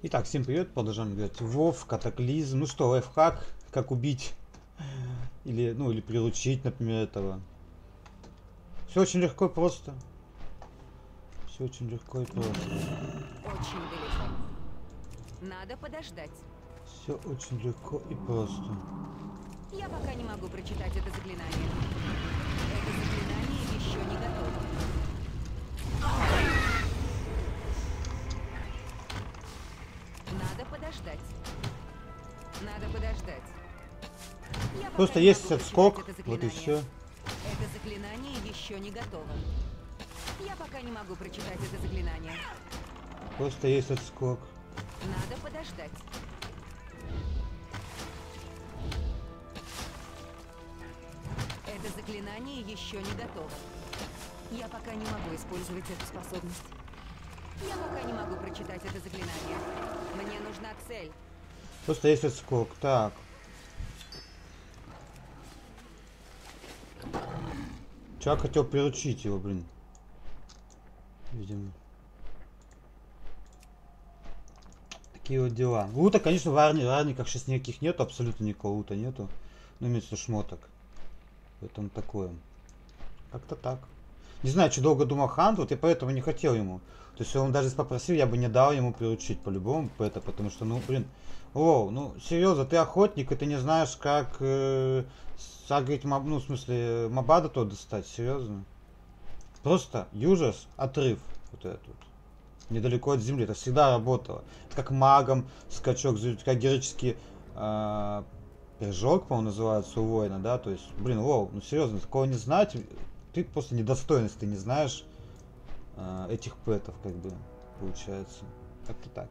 Итак, всем привет, продолжаем играть Вов, Катаклизм. Ну что, лайфхак, как убить или, ну, или приручить, например, этого. Все очень легко и просто. Все очень легко и просто. Очень далеко. Надо подождать. Все очень легко и просто. Я пока не могу прочитать это заклинание. Это заклинание еще не готово. Надо подождать. Надо подождать. Я Просто есть отскок, вот и все. Это заклинание еще не готово. Я пока не могу прочитать это заклинание. Просто есть отскок. Надо подождать. Это заклинание еще не готово. Я пока не могу использовать эту способность. Я пока не могу прочитать это заклинание. Цель. Просто есть отскок. Так. Чувак хотел приручить его, блин. Видимо. Такие вот дела. Лута, конечно, в арне, в арниках сейчас никаких нету, абсолютно никакого лута нету. Ну, имеется шмоток. Поэтому такое. Как-то так. Не знаю, что долго думал Хант, вот я поэтому не хотел ему. То есть, он даже попросил, я бы не дал ему приручить по-любому, это, потому что, ну, блин, Воу, ну, серьезно, ты охотник, и ты не знаешь, как э, сагрить моб, ну, в смысле, мобада то достать, серьезно. Просто южас, отрыв, вот этот. Недалеко от земли, это всегда работало. Как магом, скачок, как героический э, прыжок, по-моему, называется у воина, да, то есть, блин, воу, ну, серьезно, такого не знать, ты просто недостоин, если ты не знаешь э, этих пэтов, как бы, получается. Как-то так.